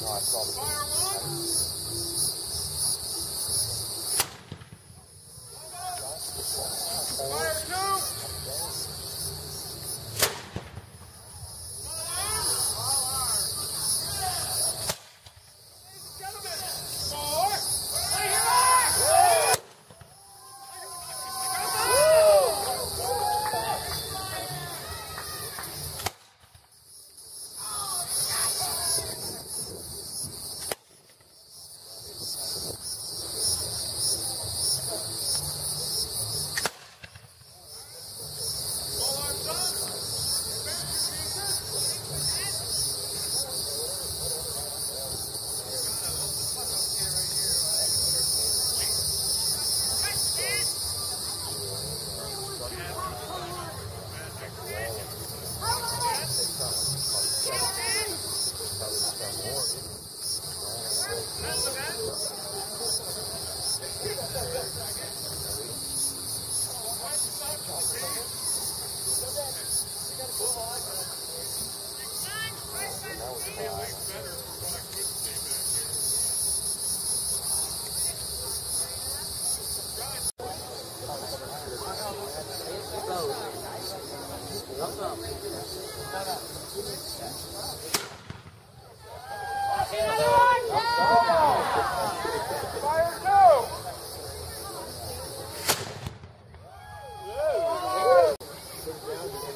No, I saw the. Fire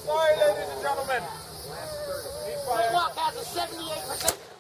Sorry, ladies and gentlemen. Need fire. Walk has a 78%.